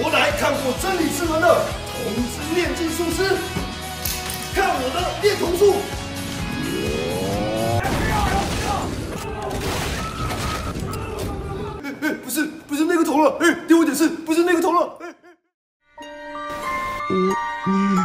我来看我真理之门的童子炼金术师，看我的炼铜术。不是，不是那个头了，哎，听我解释，不是那个头了。哎哎、无名。